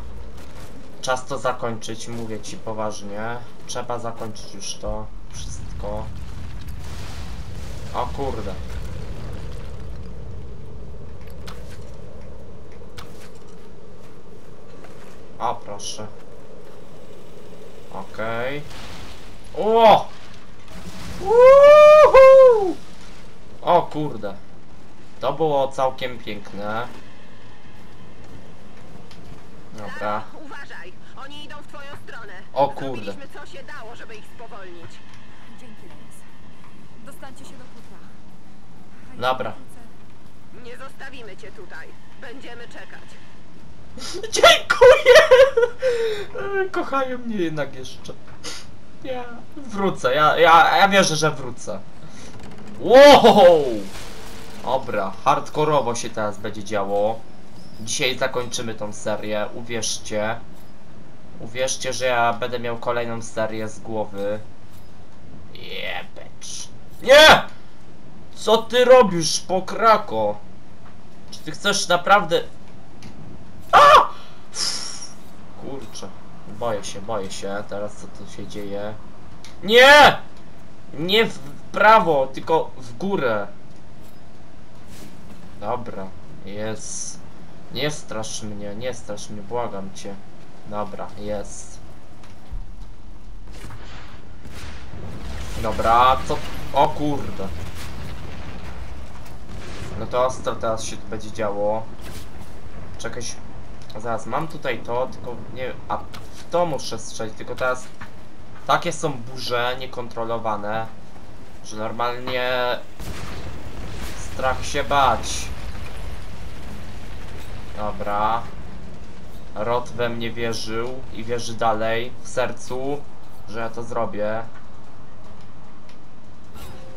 Czas to zakończyć, mówię ci poważnie. Trzeba zakończyć już to wszystko. O kurde. O, proszę. Okej. O! Uhu! O kurde. To było całkiem piękne. Dobra. Uważaj, oni idą w twoją stronę. O kurde. Zrobiliśmy co się dało, żeby ich spowolnić. Dzięki, Reyes. Dostańcie się do futra. A ja Dobra. Nie zostawimy cię tutaj. Będziemy czekać. Dziękuję! Kochają mnie jednak jeszcze. Ja wrócę, ja, ja, ja wierzę, że wrócę. Wow! Dobra, hardkorowo się teraz będzie działo. Dzisiaj zakończymy tą serię, uwierzcie. Uwierzcie, że ja będę miał kolejną serię z głowy. Jebecz. Nie! Co ty robisz, pokrako? Czy ty chcesz naprawdę... A! Kurczę. Boję się, boję się. Teraz co tu się dzieje? Nie! Nie w prawo, tylko w górę. Dobra, jest. Nie strasz mnie, nie strasz mnie, błagam cię. Dobra, jest. Dobra, co... O kurde. No to ostro teraz się tu będzie działo. Czekaj. Zaraz, mam tutaj to, tylko nie... A w to muszę strzelić, tylko teraz... Takie są burze niekontrolowane, że normalnie... Strach się bać. Dobra. Rot we mnie wierzył i wierzy dalej w sercu, że ja to zrobię.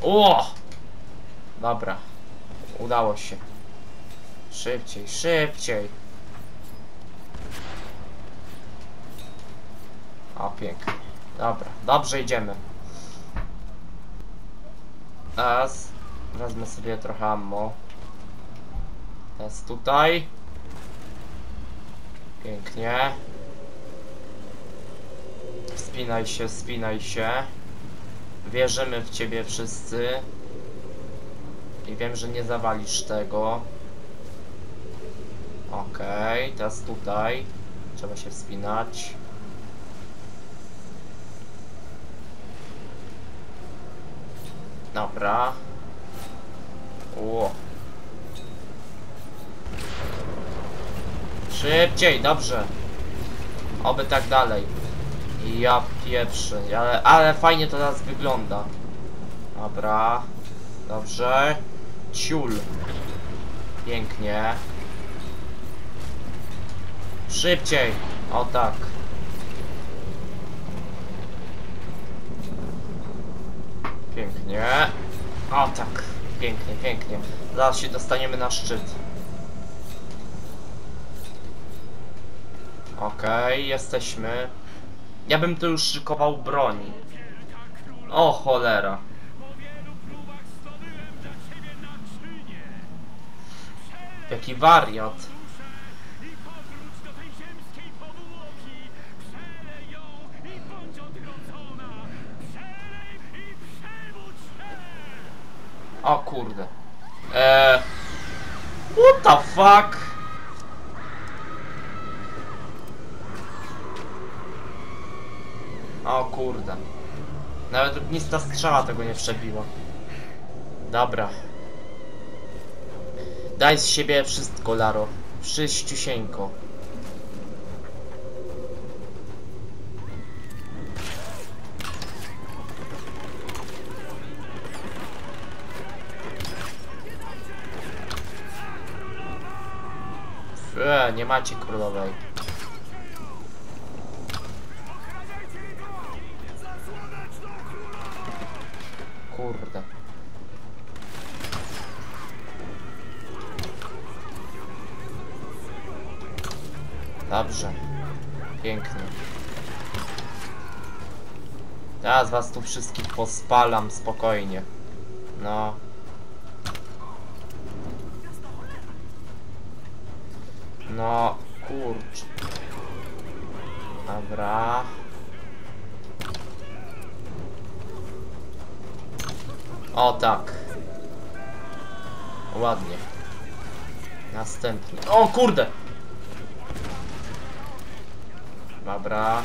O! Dobra. Udało się. Szybciej, szybciej. O, pięknie. Dobra, dobrze idziemy. Teraz wezmę sobie trochę ammo. Teraz tutaj. Pięknie. Wspinaj się, wspinaj się. Wierzymy w ciebie wszyscy. I wiem, że nie zawalisz tego. Okej, teraz tutaj. Trzeba się wspinać. Dobra. Ło. Szybciej, dobrze. Oby tak dalej. Ja pieprzę, ale, ale fajnie to teraz wygląda. Dobra. Dobrze. Ciul. Pięknie. Szybciej. O tak. Pięknie. O tak. Pięknie, pięknie. Zaraz się dostaniemy na szczyt. Okej, jesteśmy. Ja bym tu już szykował broń. O cholera. Jaki wariat. O kurde. Eee. What the fuck? O kurde. Nawet ognista strzała tego nie przebiła. Dobra. Daj z siebie wszystko, Laro. Wszyściusieńko. E, nie macie królowej. Kurde. Dobrze. Pięknie. Teraz was tu wszystkich pospalam spokojnie. No. No, kurcz. Dobra. O tak. Ładnie. Następny. O kurde! Dobra.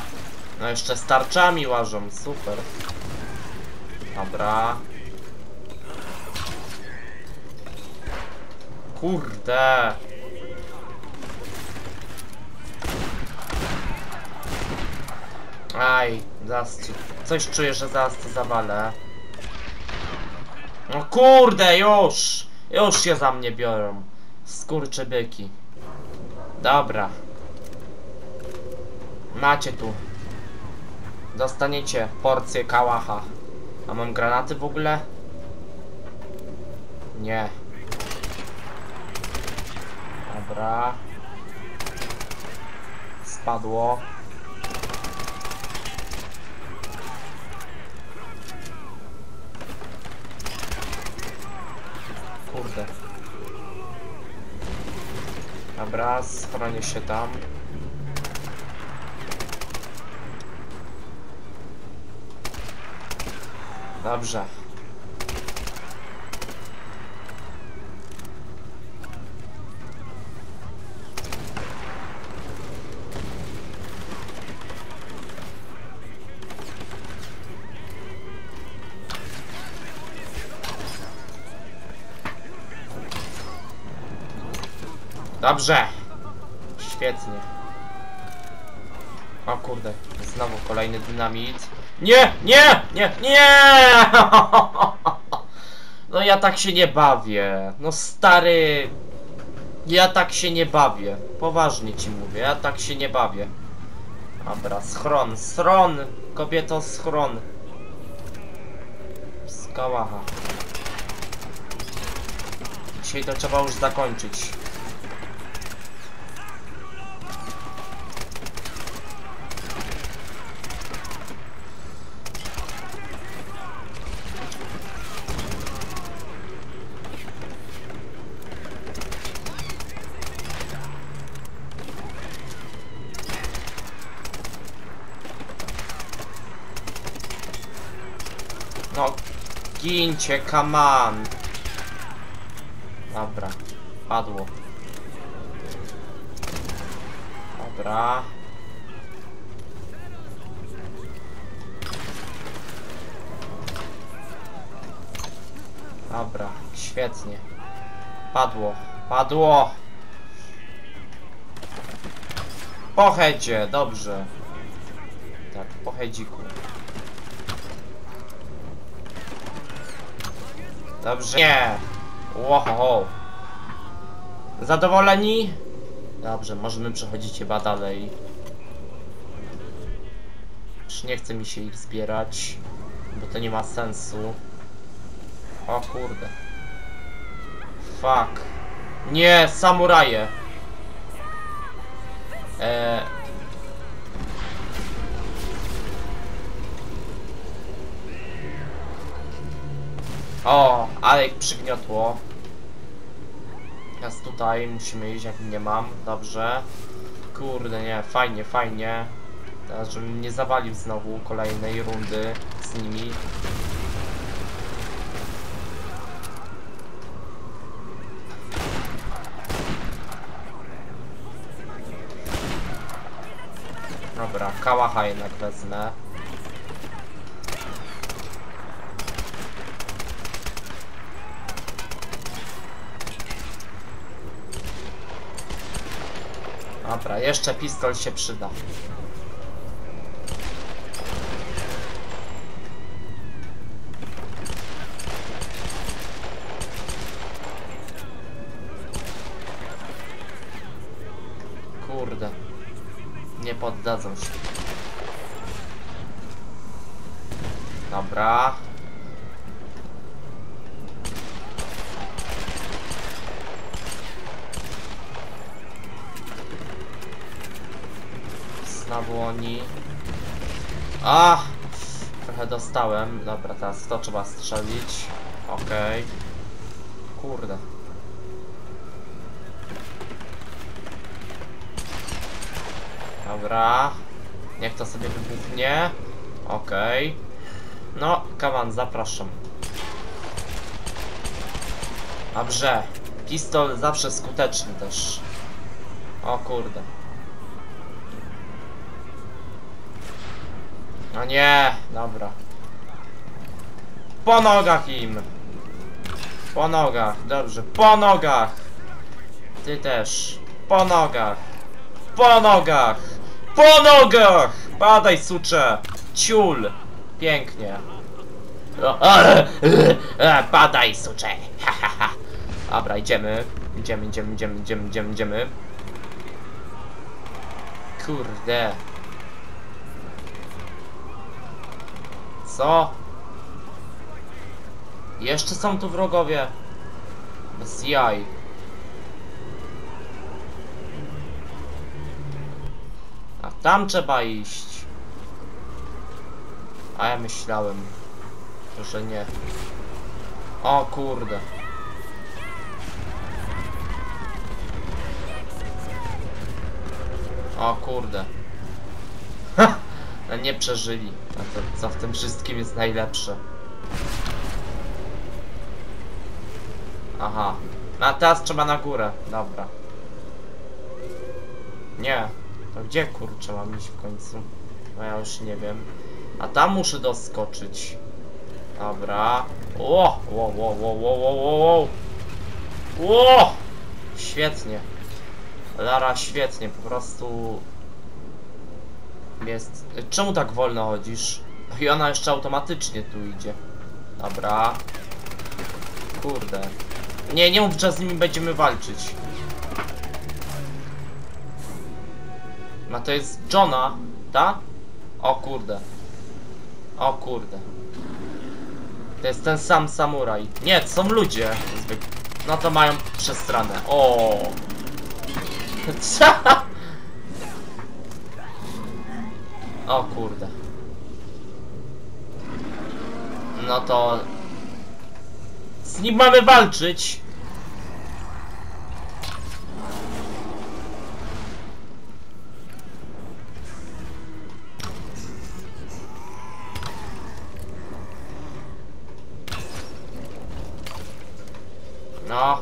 No jeszcze z łażą, super. Dobra. Kurde. Aj, zaraz ci- coś czuję, że zaraz to zawalę. No kurde, już! Już się za mnie biorą. Skurczybyki. Dobra. Macie tu. Dostaniecie porcję kałacha. A mam granaty w ogóle? Nie. Dobra. Spadło. Kurde. Dobra, schronię się tam. Dobrze. Dobrze. Świetnie. O kurde, znowu kolejny dynamit. Nie, nie, nie, nie! No ja tak się nie bawię. No stary. Ja tak się nie bawię. Poważnie ci mówię, ja tak się nie bawię. Dobra, schron, schron! Kobieto, schron. Skałacha. Dzisiaj to trzeba już zakończyć. No, gincie, come on. Dobra, padło. Dobra. Dobra, świetnie. Padło, padło. Po dobrze. Tak, po. Dobrze. Nie. Łoho. Zadowoleni? Dobrze, możemy przechodzić chyba dalej. Już nie chce mi się ich zbierać, bo to nie ma sensu. O kurde. Fuck. Nie, samuraje. Eee, ale ich przygniotło. Teraz tutaj musimy iść, jak nie mam. Dobrze. Kurde, nie, fajnie, fajnie. Teraz, żebym nie zawalił znowu kolejnej rundy z nimi. Dobra, kałacha jednak wezmę. Dobra, jeszcze pistol się przyda. Kurde. Nie poddadzą się. Dobra. Znowu oni. A! Trochę dostałem. Dobra, teraz to trzeba strzelić. Okej. Kurde. Dobra. Niech to sobie wybuchnie. Okej. No, kawan, zapraszam. Dobrze. Pistol zawsze skuteczny też. O kurde. No nie, dobra. Po nogach im. Po nogach, dobrze, po nogach. Ty też. Po nogach. Po nogach. Po nogach. Badaj, sucze. Ciul. Pięknie. O, e, e, Badaj, sucze. Dobra, idziemy. Idziemy, idziemy, idziemy, idziemy, idziemy, idziemy. Kurde. Co? Jeszcze są tu wrogowie. Bez jaj. A tam trzeba iść. A ja myślałem, że nie. O kurde. O kurde. Nie przeżyli. A to co w tym wszystkim jest najlepsze. Aha. A teraz trzeba na górę. Dobra. Nie. To gdzie kurczę mam iść w końcu? No ja już nie wiem. A tam muszę doskoczyć. Dobra. O! Wo, wo, wo, wo, wo, wo, wo. Świetnie. Lara, świetnie, po prostu... Jest... Czemu tak wolno chodzisz? I ona jeszcze automatycznie tu idzie. Dobra. Kurde. Nie, nie mów, że z nimi będziemy walczyć. No to jest Johna, ta? O kurde. O kurde. To jest ten sam samuraj. Nie, to są ludzie. No to mają przestranę. O. Co? O kurde. No to... Z nim mamy walczyć. No.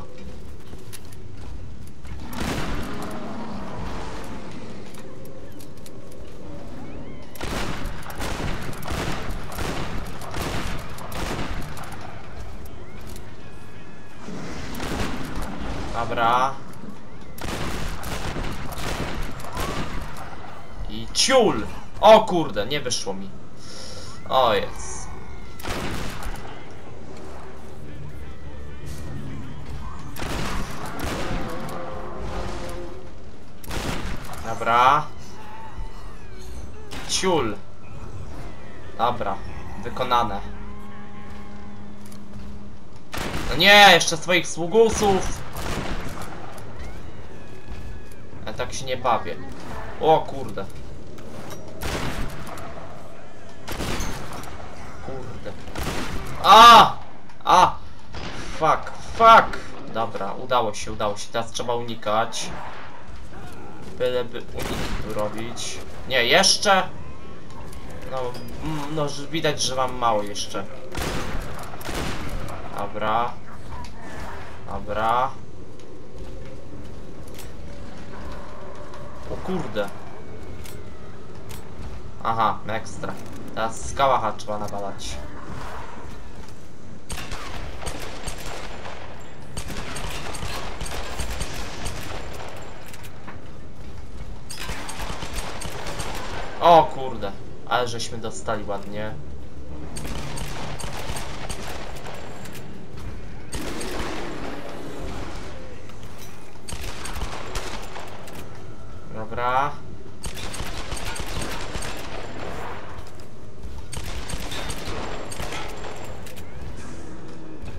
Dobra. I ciul! O kurde, nie wyszło mi. O jest. Dobra. Ciul. Dobra, wykonane. No nie, jeszcze swoich sługusów. Ja tak się nie bawię. O kurde. A! A! Fuck, fuck! Dobra, udało się, udało się. Teraz trzeba unikać. Byleby uniki tu robić. Nie, jeszcze! No, mm, no, widać, że mam mało jeszcze. Dobra. Dobra. O kurde. Aha, ekstra. Teraz z kałacha trzeba nawalać. O kurde, ale żeśmy dostali ładnie. Dobra.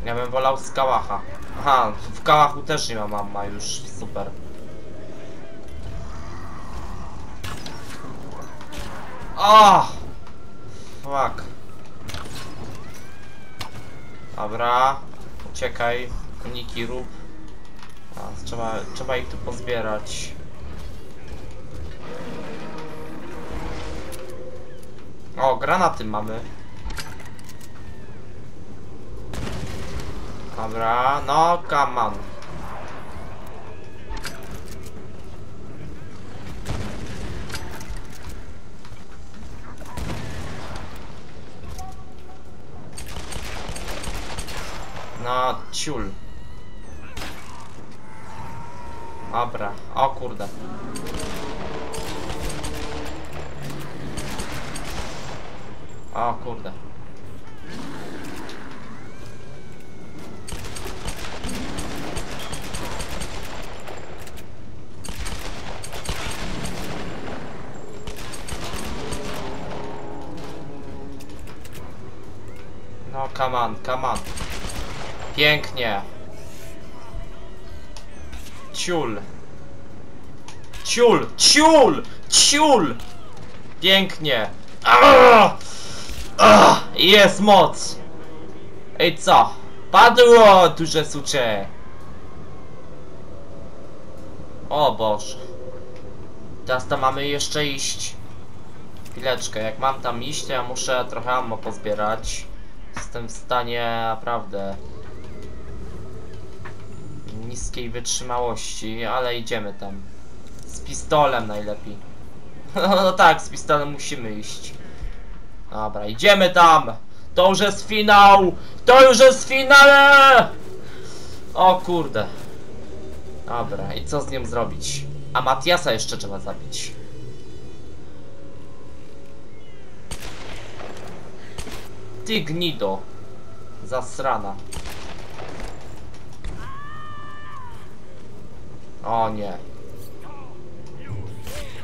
Ja bym wolał z kałacha. Aha, w kałachu też nie ma mama już, super. Ah! Fuck. Dobra. Uciekaj. Uniki rób. Trzeba, trzeba ich tu pozbierać. O, granaty mamy. Dobra, no come on. No, ciul. Dobra, o kurde. O kurde. No, come on, come on. Pięknie. Ciul. Ciul, ciul, ciul. Pięknie. Jest moc. Ej co? Padło, duże sucze. O Boże. Teraz tam mamy jeszcze iść. Chwileczkę, jak mam tam iść, to ja muszę trochę ammo pozbierać. Jestem w stanie naprawdę niskiej wytrzymałości, ale idziemy tam. Z pistolem najlepiej. No tak, z pistolem musimy iść. Dobra, idziemy tam! To już jest finał! To już jest finale! O kurde. Dobra, i co z nią zrobić? A Matiasa jeszcze trzeba zabić. Ty gnido. Zasrana. O nie.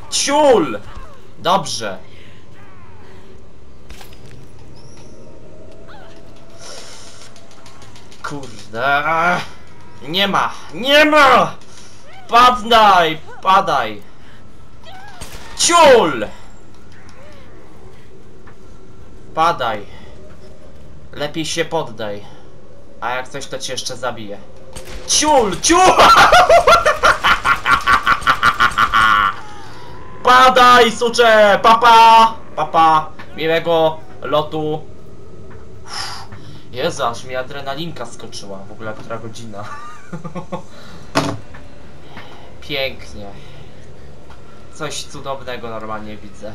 Ciul! Dobrze. Kurde. Nie ma! Nie ma! Padnaj! Padaj! Ciul! Padaj. Lepiej się poddaj. A jak coś, to cię jeszcze zabiję. Ciul! Ciul! Padaj, sucze! Papa! Papa! Miłego lotu. Jezu, aż mi adrenalinka skoczyła. W ogóle która godzina. Pięknie. Coś cudownego normalnie widzę.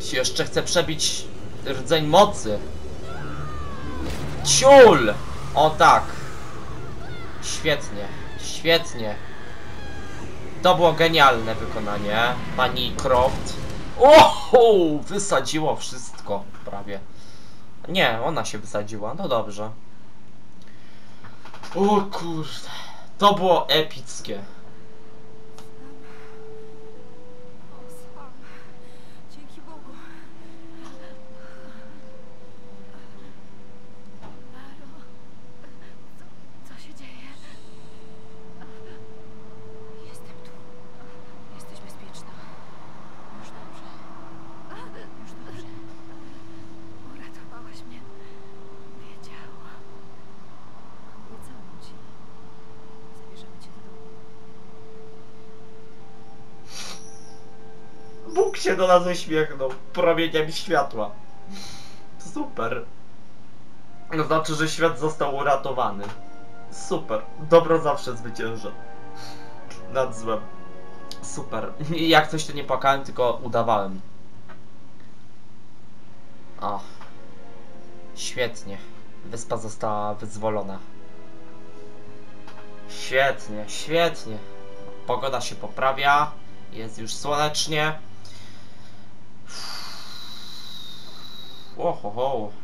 Się jeszcze chce przebić rdzeń mocy. Ciul! O tak. Świetnie, świetnie. To było genialne wykonanie, pani Croft. Oho! Wysadziło wszystko, prawie. Nie, ona się wysadziła, no dobrze. O kurde. To było epickie. O, Sam. Dzięki Bogu. Laro, co, co się dzieje? Jestem tu. Jesteś bezpieczna. Już dobrze. Już dobrze. Uratowałaś mnie. Wiedziałam. Obiecałam ci. Zabierzemy cię do domu. Bóg się do nas uśmiechnął promieniem światła. Super. To znaczy, że świat został uratowany. Super. Dobro zawsze zwycięża. Nad złem. Super. Jak coś to nie płakałem, tylko udawałem. O. Świetnie. Wyspa została wyzwolona. Świetnie, świetnie. Pogoda się poprawia. Jest już słonecznie. Ohoho. To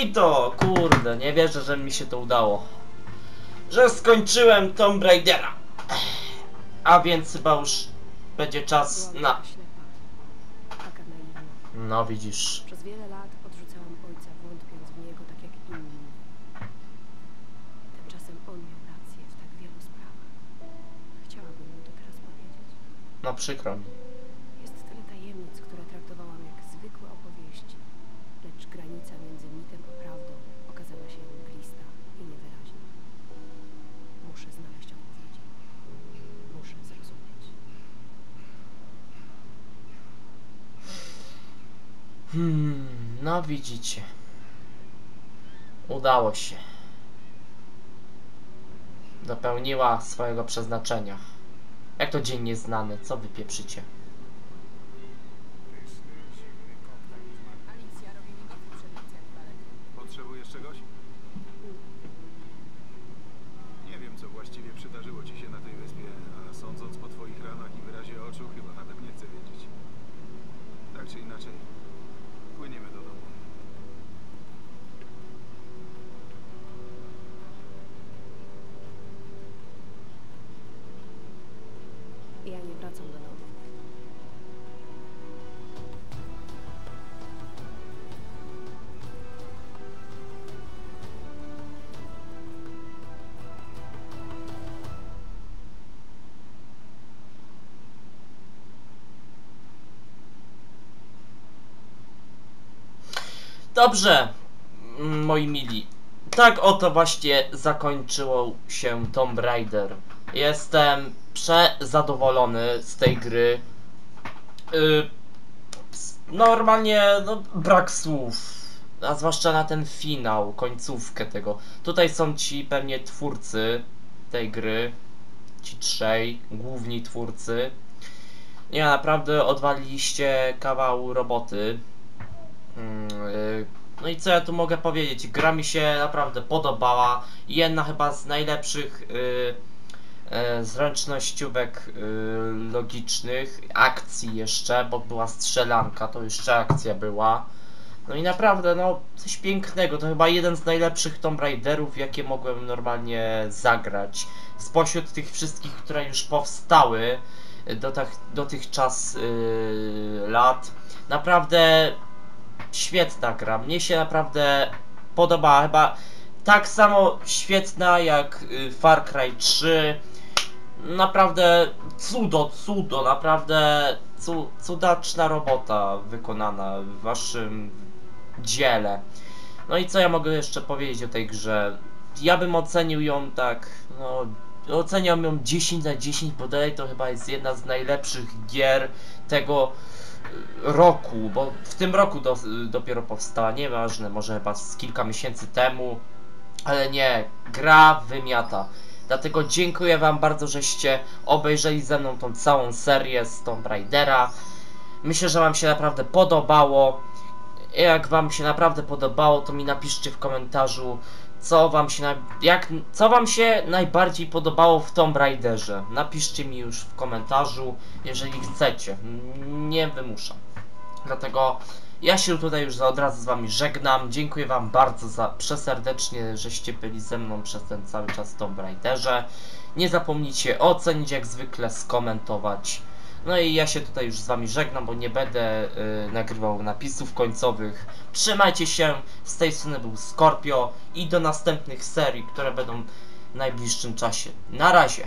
Finito! Kurde, nie wierzę, że mi się to udało. Że skończyłem Tomb Raidera. A więc chyba już będzie czas na... No widzisz. Przez wiele lat odrzucałam ojca, wątpiąc w niego tak jak inni. Tymczasem on miał rację w tak wielu sprawach. Chciałabym mu to teraz powiedzieć. No przykro mi. Jest tyle tajemnic, które traktowałam jak zwykłe opowieści. Lecz granica między mitem a prawdą okazała się mglista i niewyraźna. Muszę znaleźć odpowiedzi. Muszę zrozumieć. Hmm, widzicie. Udało się. dopełniła swojego przeznaczenia. Jak to dzień nieznany, co wy Dobrze, mm, moi mili. Tak oto właśnie zakończyło się Tomb Raider. Jestem przezadowolony z tej gry. Y, normalnie, no, brak słów. A zwłaszcza na ten finał, końcówkę tego. Tutaj są ci pewnie twórcy tej gry. Ci trzej, główni twórcy. Nie, naprawdę odwaliliście kawał roboty. Mm, y, No i co ja tu mogę powiedzieć? Gra mi się naprawdę podobała. Jedna chyba z najlepszych y, y, zręcznościówek logicznych, akcji jeszcze, bo była strzelanka, to jeszcze akcja była. No i naprawdę, no, coś pięknego. To chyba jeden z najlepszych Tomb Raiderów, jakie mogłem normalnie zagrać. Spośród tych wszystkich, które już powstały dotach, dotychczas y, lat. Naprawdę świetna gra. Mnie się naprawdę podobała. Chyba tak samo świetna jak y, Far Cry 3. Naprawdę cudo, cudo, naprawdę cu, cudaczna robota wykonana w waszym dziele. No i co ja mogę jeszcze powiedzieć o tej grze? Ja bym ocenił ją tak, no, oceniam ją 10 na 10, bo dalej to chyba jest jedna z najlepszych gier tego roku, bo w tym roku do, dopiero powstała, nieważne, może chyba z kilka miesięcy temu, ale nie, gra wymiata. Dlatego dziękuję wam bardzo, żeście obejrzeli ze mną tą całą serię z Tomb Raidera. Myślę, że wam się naprawdę podobało. Jak wam się naprawdę podobało, to mi napiszcie w komentarzu, co wam się, jak, co wam się najbardziej podobało w Tomb Raiderze. Napiszcie mi już w komentarzu, jeżeli chcecie. Nie wymuszam. Dlatego ja się tutaj już od razu z wami żegnam. Dziękuję wam bardzo za przeserdecznie, żeście byli ze mną przez ten cały czas w Tomb Raiderze. Nie zapomnijcie ocenić jak zwykle, skomentować. No i ja się tutaj już z wami żegnam, bo nie będę y, nagrywał napisów końcowych. Trzymajcie się, z tej strony był Scorpio i do następnych serii, które będą w najbliższym czasie. Na razie.